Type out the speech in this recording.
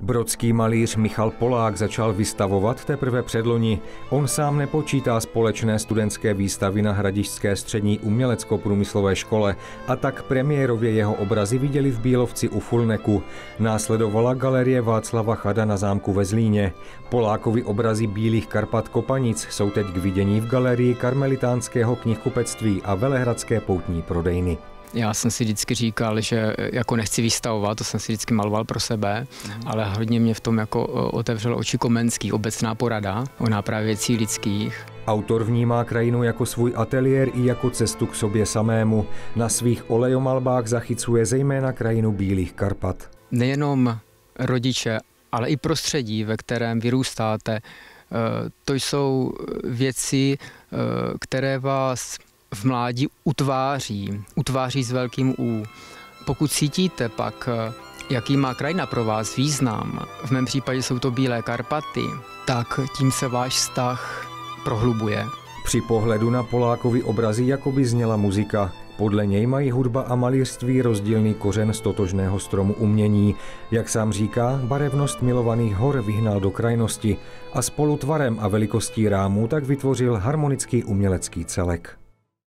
Brodský malíř Michal Polák začal vystavovat teprve předloni. On sám nepočítá společné studentské výstavy na Hradišťské střední umělecko-průmyslové škole a tak premiérově jeho obrazy viděli v Bílovci u Fulneku. Následovala galerie Václava Chada na zámku ve Zlíně. Polákovi obrazy Bílých Karpat Kopanic jsou teď k vidění v galerii Karmelitánského knihkupectví a Velehradské poutní prodejny. Já jsem si vždycky říkal, že jako nechci vystavovat, to jsem si vždycky maloval pro sebe, mm. ale hodně mě v tom jako otevřel oči Komenský, obecná porada o nápravě věcí lidských. Autor vnímá krajinu jako svůj ateliér i jako cestu k sobě samému. Na svých olejomalbách zachycuje zejména krajinu Bílých Karpat. Nejenom rodiče, ale i prostředí, ve kterém vyrůstáte, to jsou věci, které vás v mládí utváří, utváří s velkým U. Pokud cítíte pak, jaký má krajina pro vás význam, v mém případě jsou to Bílé Karpaty, tak tím se váš vztah prohlubuje. Při pohledu na Polákovi obrazy jakoby zněla muzika. Podle něj mají hudba a malířství rozdílný kořen z totožného stromu umění. Jak sám říká, barevnost milovaných hor vyhnal do krajnosti a spolu tvarem a velikostí rámů tak vytvořil harmonický umělecký celek.